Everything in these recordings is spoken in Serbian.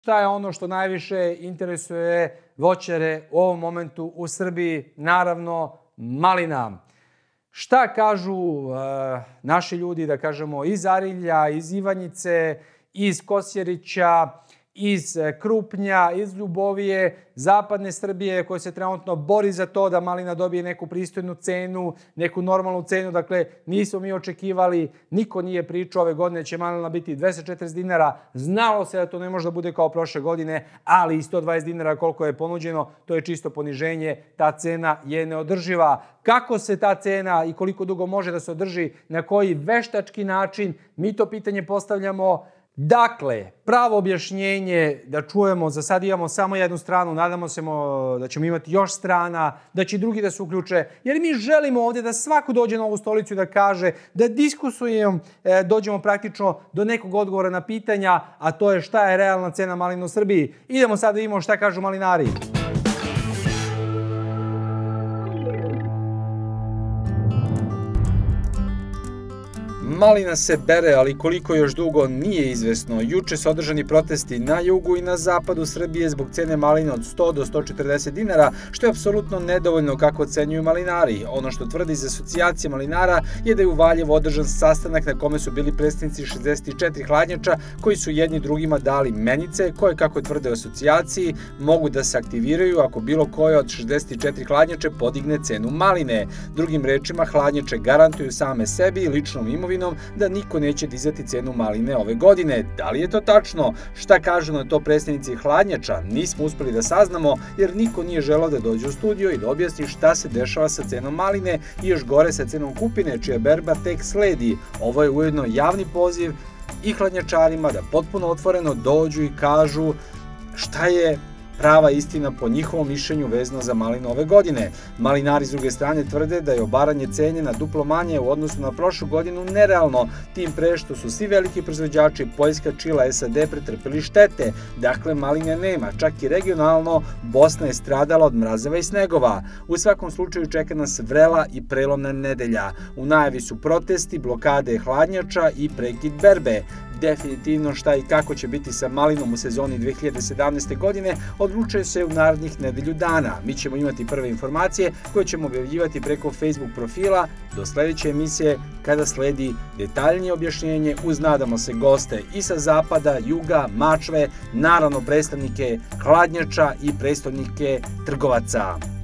Šta je ono što najviše interesuje voćare u ovom momentu u Srbiji? Naravno, malina. Šta kažu uh, naši ljudi, da kažemo, iz Arilja, iz Ivanjice, iz Kosjerića, iz e, Krupnja, iz Ljubovije, zapadne Srbije koja se trenutno bori za to da malina dobije neku pristojnu cenu, neku normalnu cenu. Dakle, nismo mi očekivali, niko nije pričao ove godine će malina biti 240 dinara. Znalo se da to ne može da bude kao prošle godine, ali i 120 dinara koliko je ponuđeno, to je čisto poniženje. Ta cena je neodrživa. Kako se ta cena i koliko dugo može da se održi, na koji veštački način, mi to pitanje postavljamo Dakle, pravo objašnjenje da čujemo, za sad imamo samo jednu stranu, nadamo se da ćemo imati još strana, da će drugi da se uključe, jer mi želimo ovde da svako dođe na ovu stolicu da kaže, da diskusujemo, e, dođemo praktično do nekog odgovora na pitanja, a to je šta je realna cena malina u Srbiji. Idemo sad da imamo šta kažu malinari. Malina se bere, ali koliko još dugo nije izvesno. Juče su održani protesti na jugu i na zapadu Srbije zbog cene malina od 100 do 140 dinara, što je apsolutno nedovoljno kako ocenjuju malinari. Ono što tvrdi iz asocijacije malinara je da je u Valjevu održan sastanak na kome su bili predstavnici 64 hladnjača koji su jedni drugima dali menice koje, kako tvrde asocijaciji, mogu da se aktiviraju ako bilo koje od 64 hladnjače podigne cenu maline. Drugim rečima, hladnjače garantuju same sebi i ličnom imovinom napomenom da niko neće dizati cenu maline ove godine. Da li je to tačno? Šta kažu na to predstavnici hladnjača? Nismo uspeli da saznamo jer niko nije želao da dođe u studio i da objasni šta se dešava sa cenom maline i još gore sa cenom kupine čija berba tek sledi. Ovo je ujedno javni poziv i hladnjačarima da potpuno otvoreno dođu i kažu šta je prava istina po njihovom mišljenju vezano za malinu ove godine. Malinari s druge strane tvrde da je obaranje cenjena duplo manje u odnosu na prošlu godinu nerealno, tim pre što su svi veliki proizvođači Poljska, Čila, SAD pretrpeli štete. Dakle, maline nema, čak i regionalno Bosna je stradala od mrazeva i snegova. U svakom slučaju čeka nas vrela i prelomna nedelja. U najavi su protesti, blokade hladnjača i prekid berbe definitivno šta i kako će biti sa malinom u sezoni 2017. godine odlučuje se u narednih nedelju dana. Mi ćemo imati prve informacije koje ćemo objavljivati preko Facebook profila do sledeće emisije kada sledi detaljnije objašnjenje uz nadamo se goste i sa zapada, juga, mačve, naravno predstavnike hladnjača i predstavnike trgovaca.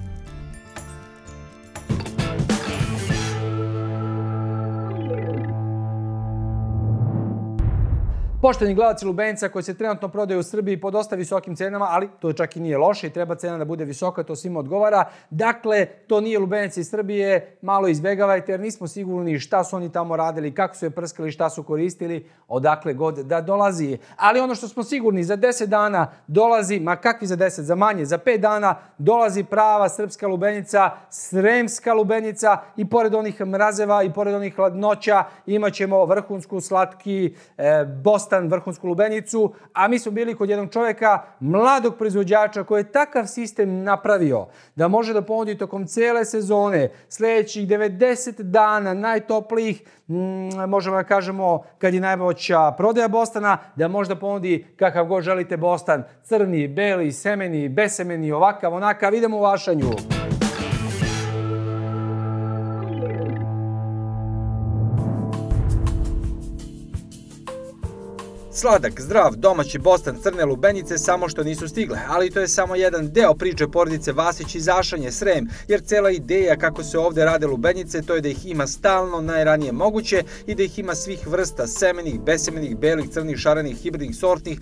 Pošteni gledalci lubenca koji se trenutno prodaju u Srbiji po dosta visokim cenama, ali to čak i nije loše i treba cena da bude visoka, to svima odgovara. Dakle, to nije lubenac iz Srbije, malo izbegavajte jer nismo sigurni šta su oni tamo radili, kako su je prskali, šta su koristili, odakle god da dolazi. Ali ono što smo sigurni, za 10 dana dolazi, ma kakvi za 10, za manje, za 5 dana dolazi prava srpska lubenica, sremska lubenica i pored onih mrazeva i pored onih hladnoća imaćemo vrhunsku slatki e, Bostan, vrhunsku lubenicu, a mi smo bili kod jednog čoveka, mladog proizvođača koji je takav sistem napravio da može da ponudi tokom cele sezone, sledećih 90 dana najtoplijih, mm, možemo da kažemo kad je najveća prodaja Bostana, da može da ponudi kakav god želite Bostan, crni, beli, semeni, besemeni, ovakav, onakav, idemo u vašanju. Sladak, zdrav, domaći Bostan, crne lubenice samo što nisu stigle, ali to je samo jedan deo priče porodice Vasić i Zašanje Srem, jer cela ideja kako se ovde rade lubenice to je da ih ima stalno, najranije moguće i da ih ima svih vrsta, semenih, besemenih, belih, crnih, šarenih, hibridnih, sortnih,